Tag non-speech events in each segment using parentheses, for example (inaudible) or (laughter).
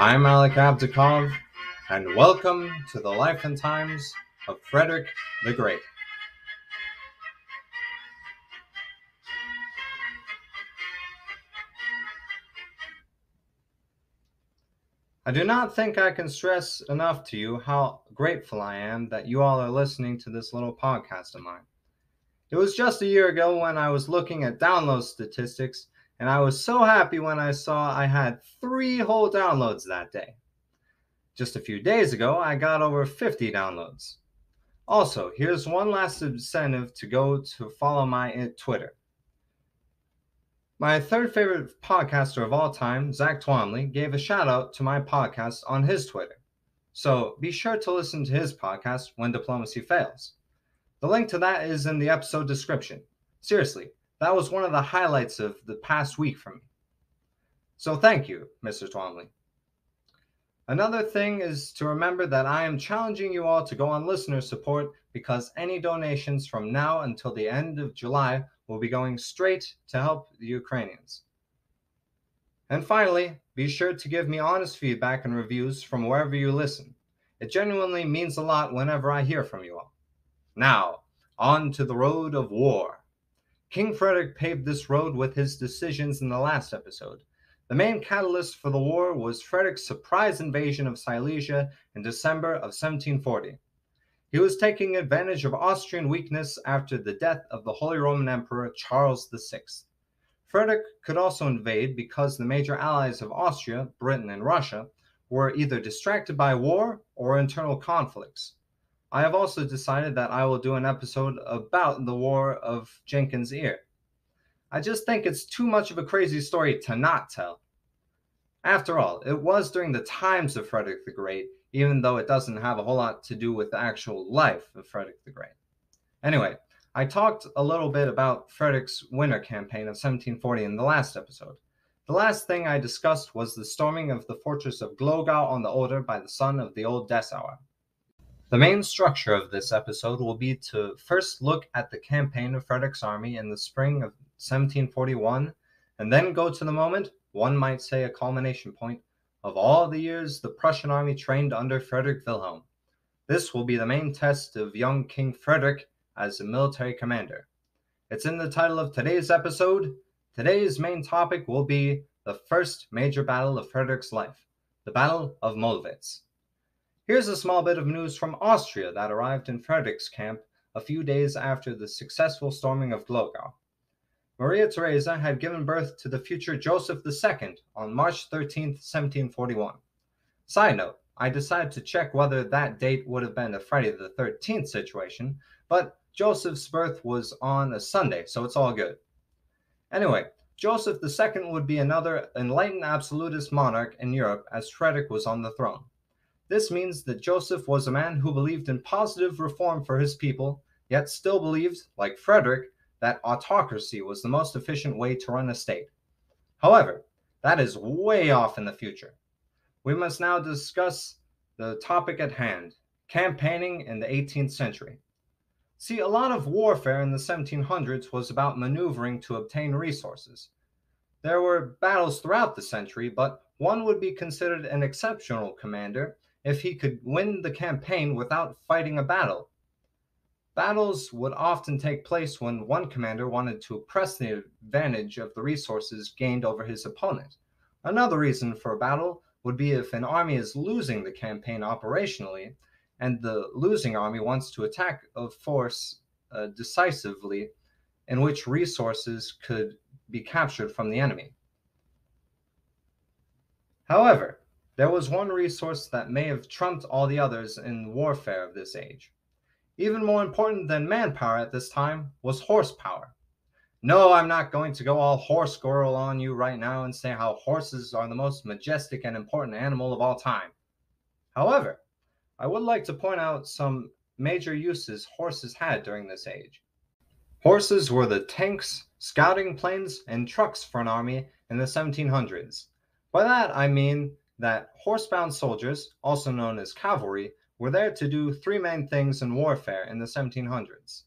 I'm Alec Avdakov, and welcome to the life and times of Frederick the Great. I do not think I can stress enough to you how grateful I am that you all are listening to this little podcast of mine. It was just a year ago when I was looking at download statistics, and I was so happy when I saw I had three whole downloads that day. Just a few days ago, I got over 50 downloads. Also, here's one last incentive to go to follow my uh, Twitter. My third favorite podcaster of all time, Zach Twamley, gave a shout out to my podcast on his Twitter. So be sure to listen to his podcast, When Diplomacy Fails. The link to that is in the episode description. Seriously, that was one of the highlights of the past week for me. So thank you, Mr. Twamley. Another thing is to remember that I am challenging you all to go on listener support because any donations from now until the end of July will be going straight to help the Ukrainians. And finally, be sure to give me honest feedback and reviews from wherever you listen. It genuinely means a lot whenever I hear from you all. Now, on to the road of war. King Frederick paved this road with his decisions in the last episode. The main catalyst for the war was Frederick's surprise invasion of Silesia in December of 1740. He was taking advantage of Austrian weakness after the death of the Holy Roman Emperor Charles VI. Frederick could also invade because the major allies of Austria, Britain, and Russia were either distracted by war or internal conflicts. I have also decided that I will do an episode about the War of Jenkins' Ear. I just think it's too much of a crazy story to not tell. After all, it was during the times of Frederick the Great, even though it doesn't have a whole lot to do with the actual life of Frederick the Great. Anyway, I talked a little bit about Frederick's winter campaign of 1740 in the last episode. The last thing I discussed was the storming of the fortress of Glogau on the Oder by the son of the old Dessauer. The main structure of this episode will be to first look at the campaign of Frederick's army in the spring of 1741, and then go to the moment, one might say a culmination point, of all the years the Prussian army trained under Frederick Wilhelm. This will be the main test of young King Frederick as a military commander. It's in the title of today's episode. Today's main topic will be the first major battle of Frederick's life, the Battle of Mollwitz. Here's a small bit of news from Austria that arrived in Frederick's camp a few days after the successful storming of Glogau. Maria Theresa had given birth to the future Joseph II on March 13, 1741. Side note, I decided to check whether that date would have been a Friday the 13th situation, but Joseph's birth was on a Sunday, so it's all good. Anyway, Joseph II would be another enlightened absolutist monarch in Europe as Frederick was on the throne. This means that Joseph was a man who believed in positive reform for his people, yet still believed, like Frederick, that autocracy was the most efficient way to run a state. However, that is way off in the future. We must now discuss the topic at hand campaigning in the 18th century. See, a lot of warfare in the 1700s was about maneuvering to obtain resources. There were battles throughout the century, but one would be considered an exceptional commander if he could win the campaign without fighting a battle. Battles would often take place when one commander wanted to press the advantage of the resources gained over his opponent. Another reason for a battle would be if an army is losing the campaign operationally and the losing army wants to attack a force uh, decisively in which resources could be captured from the enemy. However, there was one resource that may have trumped all the others in warfare of this age. Even more important than manpower at this time was horsepower. No, I'm not going to go all horse girl on you right now and say how horses are the most majestic and important animal of all time. However, I would like to point out some major uses horses had during this age. Horses were the tanks, scouting planes, and trucks for an army in the 1700s. By that I mean that horsebound soldiers, also known as cavalry, were there to do three main things in warfare in the 1700s.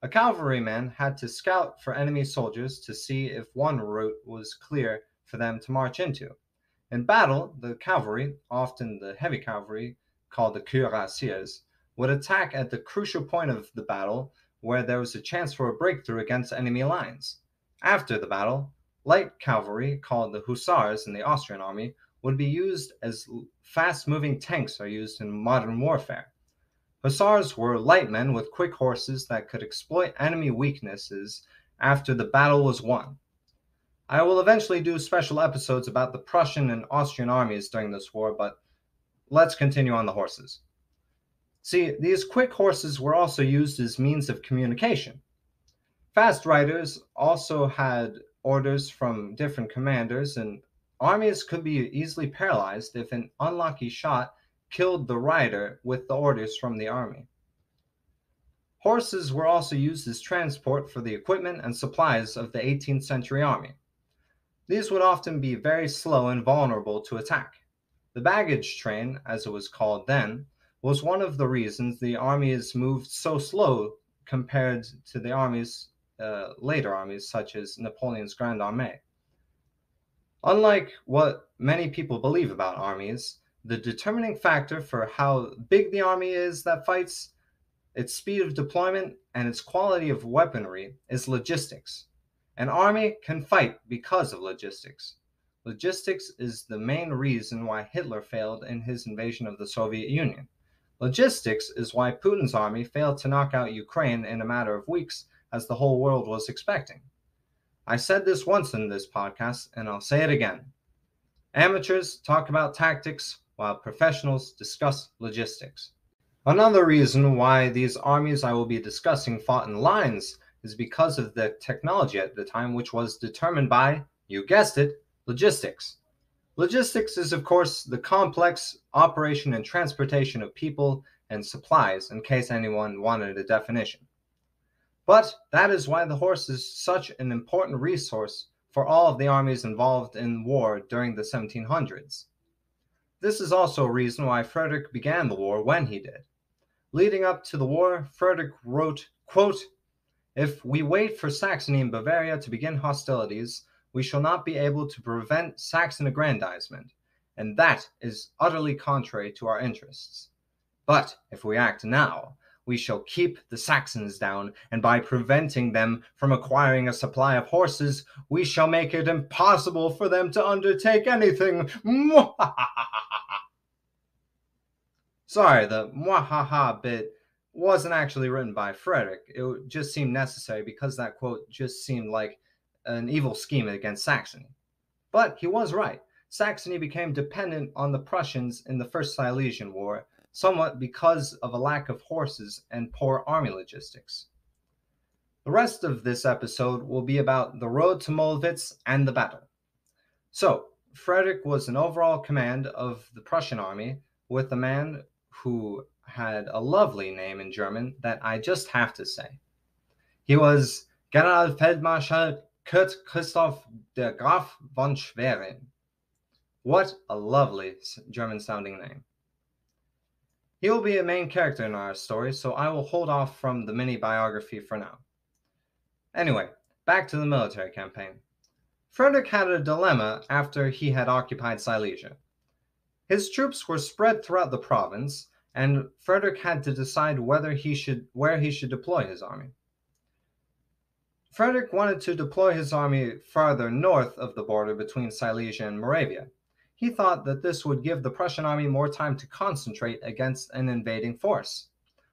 A cavalryman had to scout for enemy soldiers to see if one route was clear for them to march into. In battle, the cavalry, often the heavy cavalry called the cuirassiers, would attack at the crucial point of the battle where there was a chance for a breakthrough against enemy lines. After the battle, light cavalry, called the hussars in the Austrian army, would be used as fast moving tanks are used in modern warfare. Hussars were light men with quick horses that could exploit enemy weaknesses after the battle was won. I will eventually do special episodes about the Prussian and Austrian armies during this war, but let's continue on the horses. See, these quick horses were also used as means of communication. Fast riders also had orders from different commanders, and armies could be easily paralyzed if an unlucky shot killed the rider with the orders from the army. Horses were also used as transport for the equipment and supplies of the 18th century army. These would often be very slow and vulnerable to attack. The baggage train, as it was called then, was one of the reasons the armies moved so slow compared to the armies uh, later armies such as Napoleon's Grande Armée. Unlike what many people believe about armies, the determining factor for how big the army is that fights, its speed of deployment, and its quality of weaponry is logistics. An army can fight because of logistics. Logistics is the main reason why Hitler failed in his invasion of the Soviet Union. Logistics is why Putin's army failed to knock out Ukraine in a matter of weeks as the whole world was expecting. I said this once in this podcast, and I'll say it again. Amateurs talk about tactics while professionals discuss logistics. Another reason why these armies I will be discussing fought in lines is because of the technology at the time, which was determined by, you guessed it, logistics. Logistics is, of course, the complex operation and transportation of people and supplies, in case anyone wanted a definition. But that is why the horse is such an important resource for all of the armies involved in war during the 1700s. This is also a reason why Frederick began the war when he did. Leading up to the war, Frederick wrote, quote, If we wait for Saxony and Bavaria to begin hostilities, we shall not be able to prevent Saxon aggrandizement, and that is utterly contrary to our interests. But if we act now, we shall keep the Saxons down, and by preventing them from acquiring a supply of horses, we shall make it impossible for them to undertake anything. (laughs) Sorry, the mwahaha bit wasn't actually written by Frederick. It just seemed necessary because that quote just seemed like an evil scheme against Saxony. But he was right. Saxony became dependent on the Prussians in the First Silesian War, somewhat because of a lack of horses and poor army logistics. The rest of this episode will be about the road to Mollwitz and the battle. So, Frederick was in overall command of the Prussian army with a man who had a lovely name in German that I just have to say. He was General Feldmarschall Kurt Christoph der Graf von Schwerin. What a lovely German sounding name. He will be a main character in our story, so I will hold off from the mini biography for now. Anyway, back to the military campaign. Frederick had a dilemma after he had occupied Silesia. His troops were spread throughout the province, and Frederick had to decide whether he should where he should deploy his army. Frederick wanted to deploy his army farther north of the border between Silesia and Moravia, he thought that this would give the Prussian army more time to concentrate against an invading force,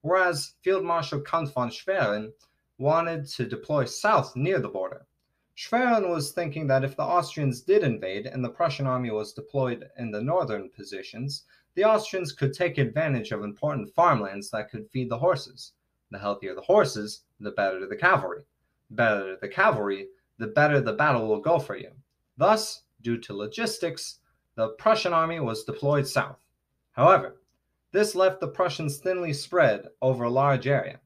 whereas Field Marshal Count von Schwerin wanted to deploy south near the border. Schwerin was thinking that if the Austrians did invade and the Prussian army was deployed in the northern positions, the Austrians could take advantage of important farmlands that could feed the horses. The healthier the horses, the better the cavalry. better the cavalry, the better the battle will go for you. Thus, due to logistics, the Prussian army was deployed south. However, this left the Prussians thinly spread over a large area.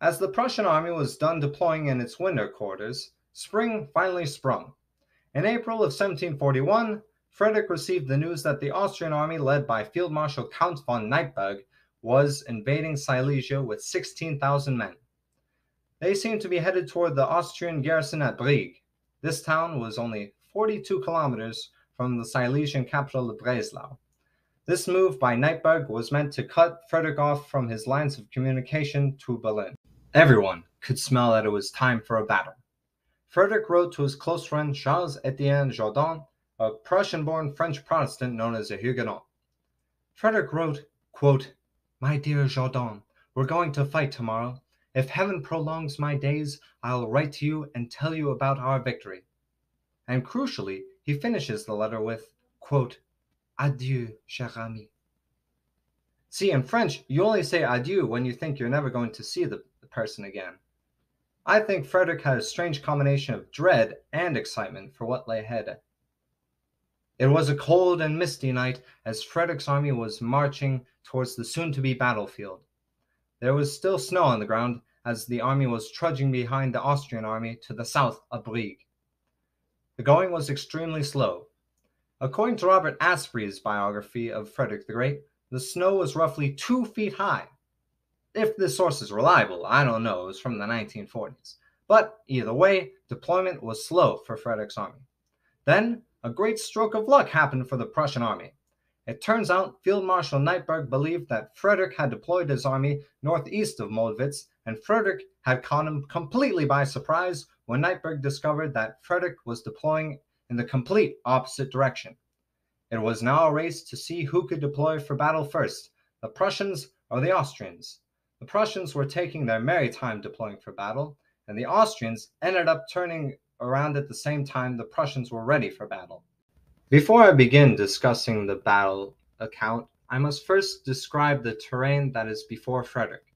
As the Prussian army was done deploying in its winter quarters, spring finally sprung. In April of 1741, Frederick received the news that the Austrian army, led by Field Marshal Count von Neipperg, was invading Silesia with 16,000 men. They seemed to be headed toward the Austrian garrison at Brieg. This town was only 42 kilometers from the Silesian capital of Breslau. This move by Neipperg was meant to cut Frederick off from his lines of communication to Berlin. Everyone could smell that it was time for a battle. Frederick wrote to his close friend Charles Etienne Jourdan, a Prussian born French Protestant known as a Huguenot. Frederick wrote, quote, My dear Jourdan, we're going to fight tomorrow. If heaven prolongs my days, I'll write to you and tell you about our victory. And crucially, he finishes the letter with, quote, Adieu, cher ami. See, in French, you only say adieu when you think you're never going to see the, the person again. I think Frederick had a strange combination of dread and excitement for what lay ahead. It was a cold and misty night as Frederick's army was marching towards the soon to be battlefield. There was still snow on the ground as the army was trudging behind the Austrian army to the south of Brieg. The going was extremely slow, According to Robert Asprey's biography of Frederick the Great, the snow was roughly two feet high. If this source is reliable, I don't know, it was from the 1940s. But either way, deployment was slow for Frederick's army. Then, a great stroke of luck happened for the Prussian army. It turns out Field Marshal Neipperg believed that Frederick had deployed his army northeast of Mollwitz, and Frederick had caught him completely by surprise when Neipperg discovered that Frederick was deploying in the complete opposite direction. It was now a race to see who could deploy for battle first, the Prussians or the Austrians. The Prussians were taking their merry time deploying for battle, and the Austrians ended up turning around at the same time the Prussians were ready for battle. Before I begin discussing the battle account, I must first describe the terrain that is before Frederick.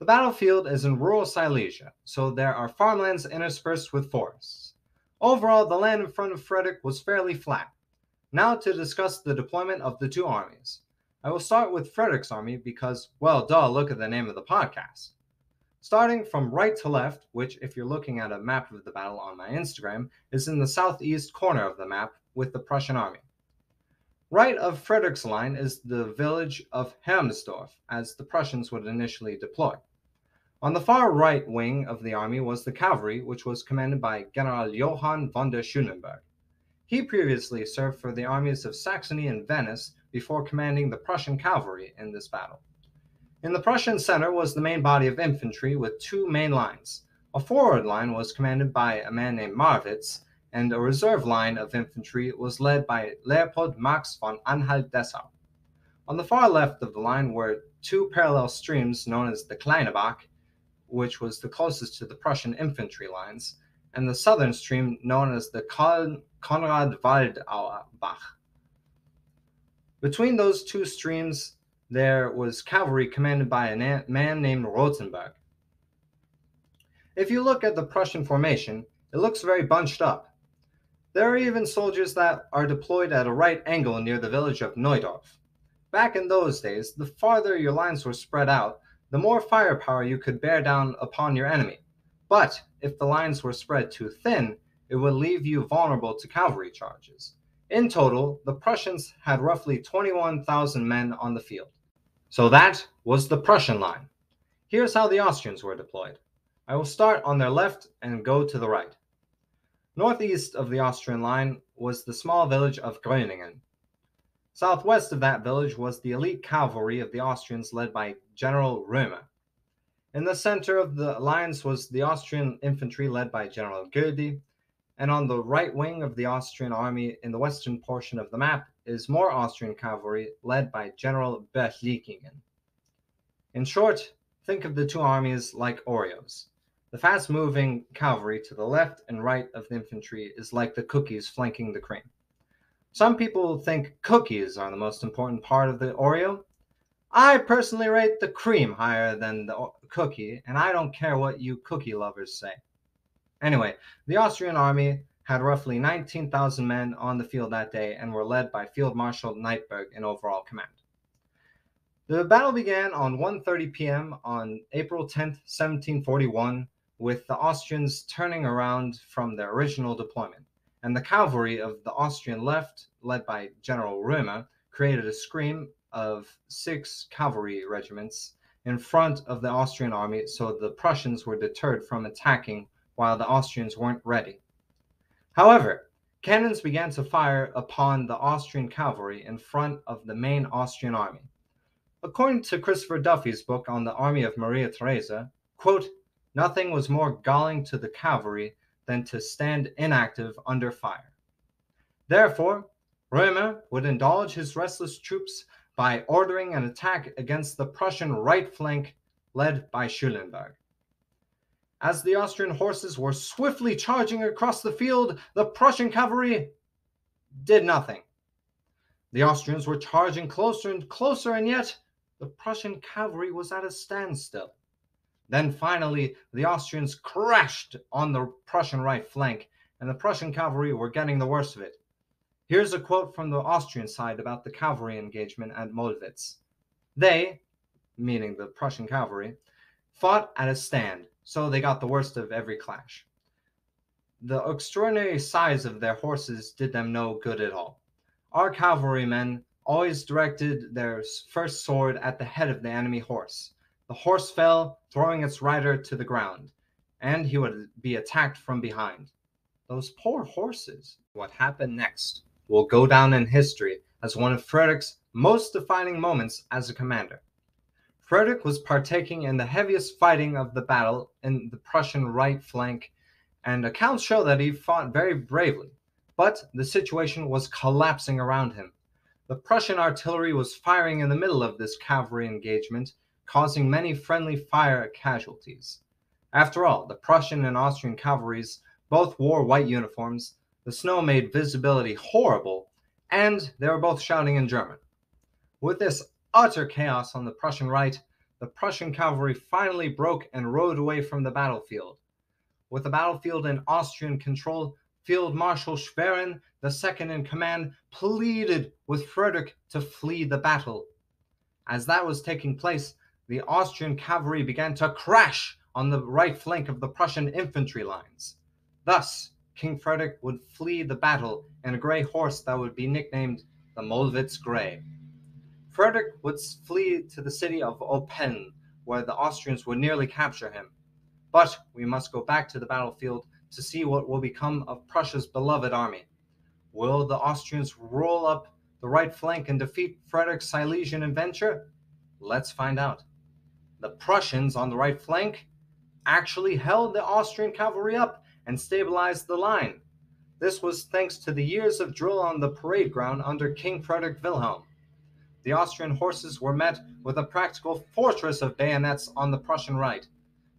The battlefield is in rural Silesia, so there are farmlands interspersed with forests. Overall, the land in front of Frederick was fairly flat. Now to discuss the deployment of the two armies. I will start with Frederick's army because, well, duh, look at the name of the podcast. Starting from right to left, which, if you're looking at a map of the battle on my Instagram, is in the southeast corner of the map with the Prussian army. Right of Frederick's line is the village of Hermesdorf, as the Prussians would initially deploy. On the far right wing of the army was the cavalry, which was commanded by General Johann von der Schulenburg. He previously served for the armies of Saxony and Venice before commanding the Prussian cavalry in this battle. In the Prussian center was the main body of infantry with two main lines. A forward line was commanded by a man named Marwitz, and a reserve line of infantry was led by Leopold Max von Anhalt-Dessau. On the far left of the line were two parallel streams known as the Kleinebach which was the closest to the Prussian infantry lines, and the southern stream known as the Konrad Waldbach. Between those two streams, there was cavalry commanded by a man named Rotenberg. If you look at the Prussian formation, it looks very bunched up. There are even soldiers that are deployed at a right angle near the village of Neudorf. Back in those days, the farther your lines were spread out, the more firepower you could bear down upon your enemy. But if the lines were spread too thin, it would leave you vulnerable to cavalry charges. In total, the Prussians had roughly 21,000 men on the field. So that was the Prussian line. Here's how the Austrians were deployed. I will start on their left and go to the right. Northeast of the Austrian line was the small village of Gröningen, Southwest of that village was the elite cavalry of the Austrians led by General Römer. In the center of the alliance was the Austrian infantry led by General Goede, and on the right wing of the Austrian army in the western portion of the map is more Austrian cavalry led by General Berlichingen. In short, think of the two armies like Oreos. The fast moving cavalry to the left and right of the infantry is like the cookies flanking the cream. Some people think cookies are the most important part of the Oreo. I personally rate the cream higher than the cookie, and I don't care what you cookie lovers say. Anyway, the Austrian army had roughly 19,000 men on the field that day and were led by Field Marshal Neipperg in overall command. The battle began on 1:30 p.m. on April 10, 1741, with the Austrians turning around from their original deployment and the cavalry of the Austrian left, led by General Römer, created a screen of six cavalry regiments in front of the Austrian army so the Prussians were deterred from attacking while the Austrians weren't ready. However, cannons began to fire upon the Austrian cavalry in front of the main Austrian army. According to Christopher Duffy's book on the army of Maria Theresa, quote, nothing was more galling to the cavalry than to stand inactive under fire. Therefore, Römer would indulge his restless troops by ordering an attack against the Prussian right flank led by Schulenburg. As the Austrian horses were swiftly charging across the field, the Prussian cavalry did nothing. The Austrians were charging closer and closer, and yet the Prussian cavalry was at a standstill. Then finally, the Austrians crashed on the Prussian right flank, and the Prussian cavalry were getting the worst of it. Here's a quote from the Austrian side about the cavalry engagement at Mollwitz. They, meaning the Prussian cavalry, fought at a stand, so they got the worst of every clash. The extraordinary size of their horses did them no good at all. Our cavalrymen always directed their first sword at the head of the enemy horse. The horse fell, throwing its rider to the ground, and he would be attacked from behind. Those poor horses. What happened next will go down in history as one of Frederick's most defining moments as a commander. Frederick was partaking in the heaviest fighting of the battle in the Prussian right flank, and accounts show that he fought very bravely. But the situation was collapsing around him. The Prussian artillery was firing in the middle of this cavalry engagement, causing many friendly fire casualties. After all, the Prussian and Austrian cavalries both wore white uniforms, the snow made visibility horrible, and they were both shouting in German. With this utter chaos on the Prussian right, the Prussian cavalry finally broke and rode away from the battlefield. With the battlefield in Austrian control, Field Marshal Schwerin, the second in command, pleaded with Frederick to flee the battle. As that was taking place, the Austrian cavalry began to crash on the right flank of the Prussian infantry lines. Thus, King Frederick would flee the battle in a gray horse that would be nicknamed the Mollwitz Gray. Frederick would flee to the city of Oppeln, where the Austrians would nearly capture him. But we must go back to the battlefield to see what will become of Prussia's beloved army. Will the Austrians roll up the right flank and defeat Frederick's Silesian adventure? Let's find out. The Prussians on the right flank actually held the Austrian cavalry up and stabilized the line. This was thanks to the years of drill on the parade ground under King Frederick Wilhelm. The Austrian horses were met with a practical fortress of bayonets on the Prussian right.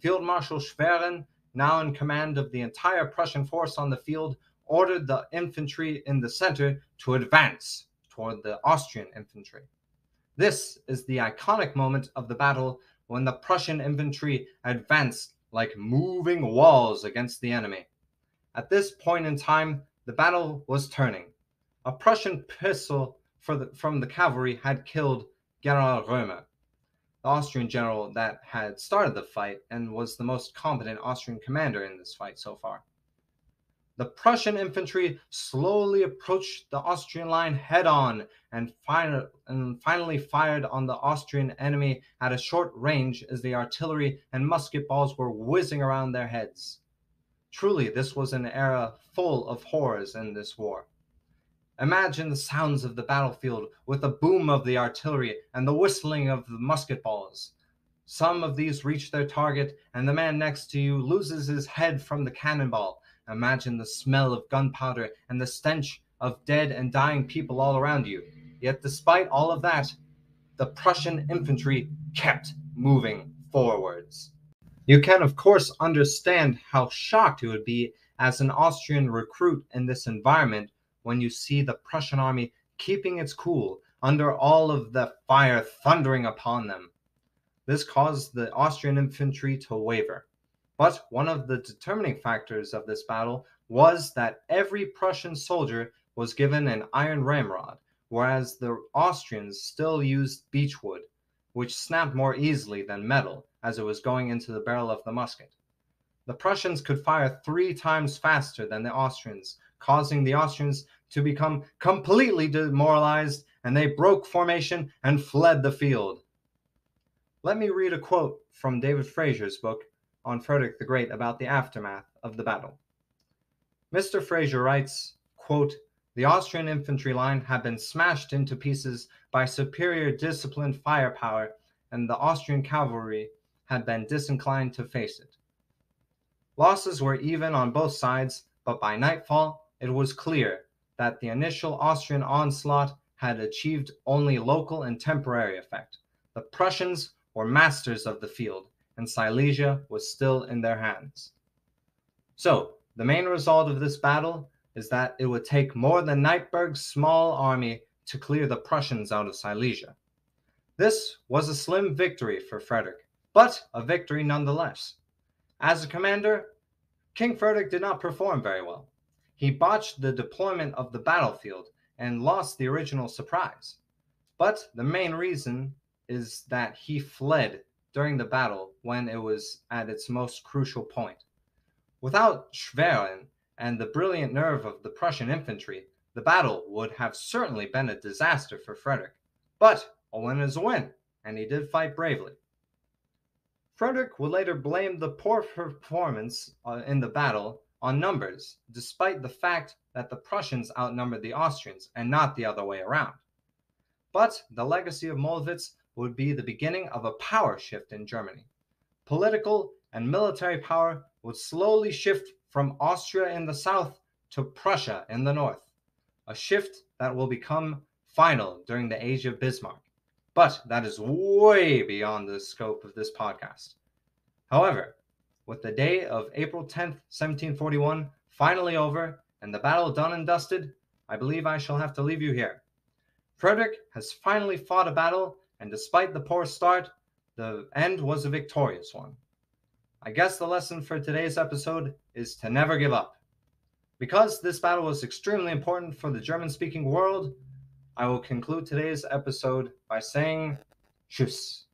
Field Marshal Schwerin, now in command of the entire Prussian force on the field, ordered the infantry in the center to advance toward the Austrian infantry. This is the iconic moment of the battle when the Prussian infantry advanced like moving walls against the enemy. At this point in time, the battle was turning. A Prussian pistol the, from the cavalry had killed General Römer, the Austrian general that had started the fight and was the most competent Austrian commander in this fight so far. The Prussian infantry slowly approached the Austrian line head on and, and, finally fired on the Austrian enemy at a short range as the artillery and musket balls were whizzing around their heads. Truly, this was an era full of horrors in this war. Imagine the sounds of the battlefield with the boom of the artillery and the whistling of the musket balls. Some of these reach their target, and the man next to you loses his head from the cannonball Imagine the smell of gunpowder and the stench of dead and dying people all around you. Yet, despite all of that, the Prussian infantry kept moving forwards. You can, of course, understand how shocked you would be as an Austrian recruit in this environment when you see the Prussian army keeping its cool under all of the fire thundering upon them. This caused the Austrian infantry to waver. But one of the determining factors of this battle was that every Prussian soldier was given an iron ramrod, whereas the Austrians still used beechwood, which snapped more easily than metal as it was going into the barrel of the musket. The Prussians could fire three times faster than the Austrians, causing the Austrians to become completely demoralized, and they broke formation and fled the field. Let me read a quote from David Fraser's book, on Frederick the Great about the aftermath of the battle. Mr. Fraser writes, quote, the Austrian infantry line had been smashed into pieces by superior disciplined firepower, and the Austrian cavalry had been disinclined to face it. Losses were even on both sides, but by nightfall it was clear that the initial Austrian onslaught had achieved only local and temporary effect. The Prussians were masters of the field, and Silesia was still in their hands. So, the main result of this battle is that it would take more than Neipperg's small army to clear the Prussians out of Silesia. This was a slim victory for Frederick, but a victory nonetheless. As a commander, King Frederick did not perform very well. He botched the deployment of the battlefield and lost the original surprise. But the main reason is that he fled during the battle when it was at its most crucial point. Without Schwerin and the brilliant nerve of the Prussian infantry, the battle would have certainly been a disaster for Frederick. But a win is a win, and he did fight bravely. Frederick would later blame the poor performance uh, in the battle on numbers, despite the fact that the Prussians outnumbered the Austrians and not the other way around. But the legacy of Mollwitz would be the beginning of a power shift in Germany. Political and military power would slowly shift from Austria in the south to Prussia in the north, a shift that will become final during the age of Bismarck. But that is way beyond the scope of this podcast. However, with the day of April 10th, 1741 finally over and the battle done and dusted, I believe I shall have to leave you here. Frederick has finally fought a battle, and despite the poor start, the end was a victorious one. I guess the lesson for today's episode is to never give up. Because this battle was extremely important for the German speaking world, I will conclude today's episode by saying Tschüss.